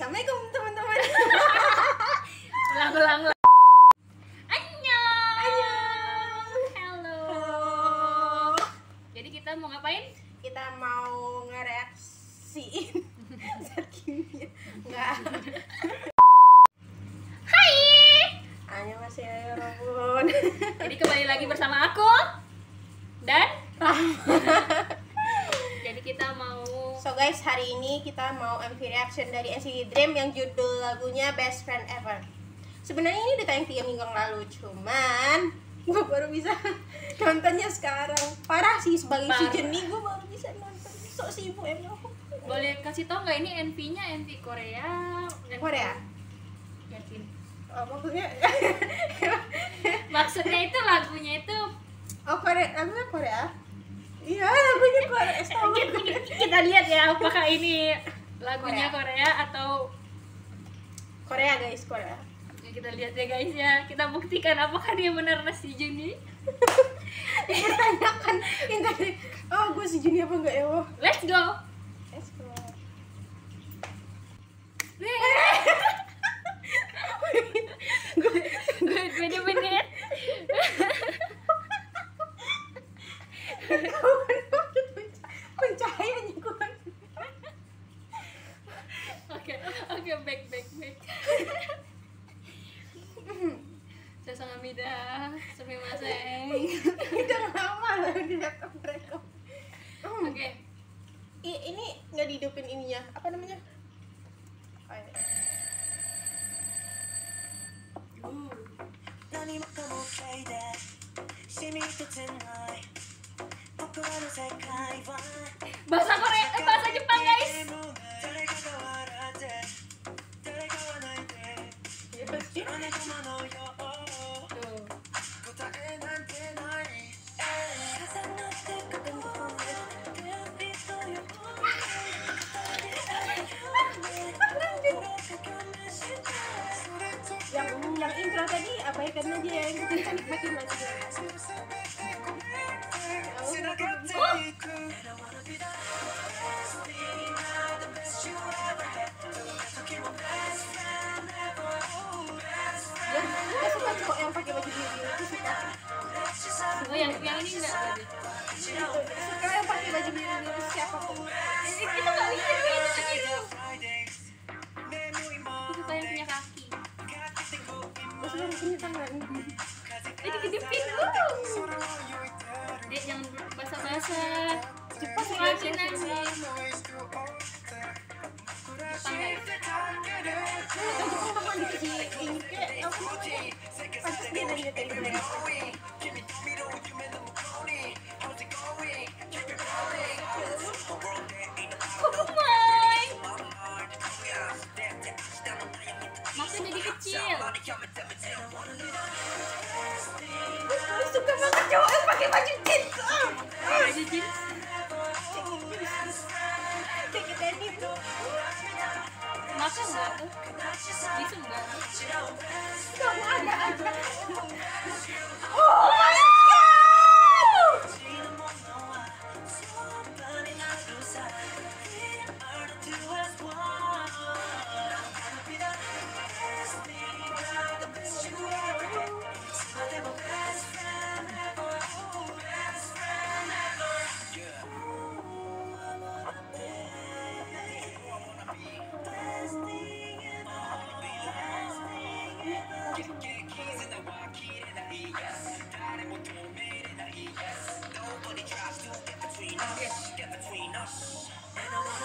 Assalamualaikum teman-teman. ulang ulang ulang Annyeong Annyeong. Hello Halo. Jadi kita mau ngapain? Kita mau ngereaksiin zat kimia. Enggak. Hai Hanya masih ayo Robun. Jadi kembali lagi bersama aku Dan Jadi kita mau So guys, hari ini kita mau MV reaction dari NCT Dream yang judul lagunya Best Friend Ever. Sebenarnya ini udah tayang 3 minggu yang lalu, cuman gue baru bisa nontonnya sekarang. Parah sih sebagai si Parah. Jenny, gue baru bisa nonton. Sok sibuk ya nyokap. boleh kasih tau nggak ini NV-nya NV Korea Korea. Yakin Oh, maksudnya Maksudnya itu lagunya itu Oh Korea, lagunya Korea? Iya, lagunya Korea. Kita, lihat ya apakah ini lagunya Korea, atau Korea guys, Korea. ya kita lihat ya guys ya kita buktikan apakah dia benar si Juni Dipertanyakan yang tadi. Oh, gue si Jenny apa enggak ya? Let's go Let's go. Dadah, sumimasen. Ya. Udah lama loh di laptop mereka. Hmm. Oke. Okay. I, ini nggak dihidupin ininya, apa namanya? Oh, ya. Bahasa Korea, eh, bahasa Jepang guys. Yes. Iya, best friend ever oh, best friend yang gue suka cowok yang pakai baju biru itu suka oh yang yang ini enggak suka yang pakai baju biru itu siapa pun Jadi kejepit lu. Dia jangan basah-basah. Cepat semakin. Suka banget cowok yang pakai baju jeans ah baju jeans kayak kita ini tuh masa enggak tuh bisa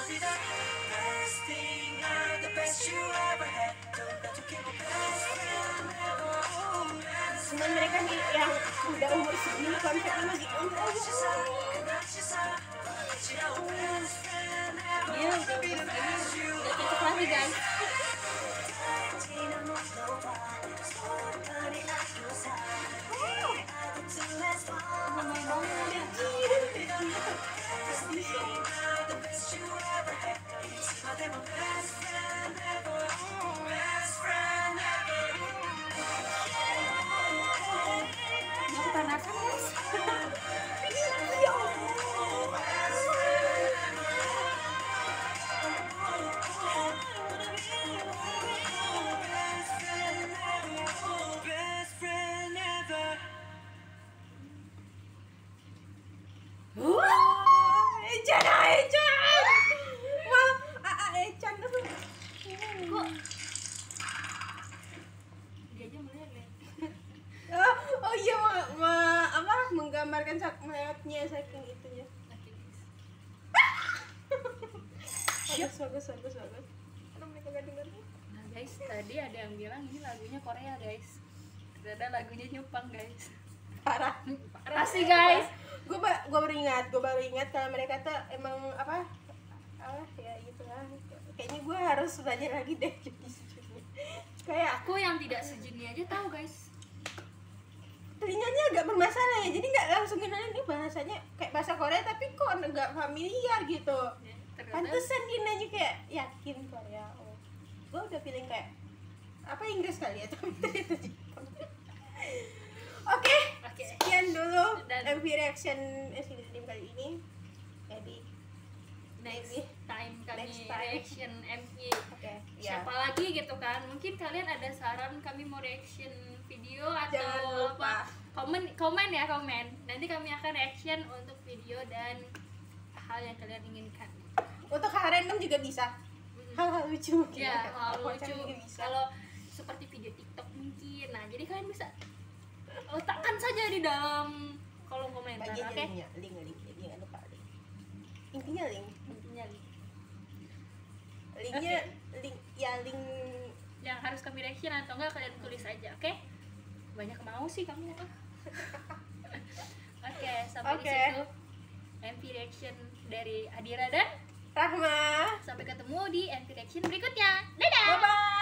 be the best thing or the best you ever had. Don't the best thing ever. Sebenarnya kan ya udah umur segini masih umur. menggambarkan melewatnya saking itunya. Bagus bagus bagus bagus. Nah guys tadi ada yang bilang ini lagunya Korea guys. Ada lagunya Jepang guys. Parah. Parah sih guys. gue ba gue baru ingat gue baru ingat kalau mereka tuh emang apa ah ya gitu lah kayaknya gue harus belajar lagi deh jadi kayak aku yang tidak sejenis aja tahu guys telinganya agak bermasalah ya jadi nggak langsung kenalin ini bahasanya kayak bahasa Korea tapi kok nggak familiar gitu. Ya, pantesan dia nanya kayak yakin Korea. Oh gue udah feeling kayak apa Inggris kali ya? Tapi ternyata Jepang. Oke Oke. sekian dulu Dan- MV reaction SCD kali ini. Jadi next time kami Next time. reaction MV oke ya. Siapa lagi gitu kan? Mungkin kalian ada saran kami mau reaction video atau apa komen komen ya komen. Nanti kami akan reaction untuk video dan hal yang kalian inginkan. Untuk hal random juga bisa. Hal-hal lucu mungkin ya. hal lucu. kalau seperti video TikTok mungkin. Nah jadi kalian bisa letakkan saja di dalam kolom komentar oke? linknya link link link. Jangan lupa link. Intinya link. Intinya link. Linknya link ya link yang harus kami reaction atau enggak kalian tulis aja oke banyak mau sih kamu. Oke okay, sampai okay. di situ. MV reaction dari Adira dan Rahma. Sampai ketemu di MV reaction berikutnya. Dadah. Bye, -bye.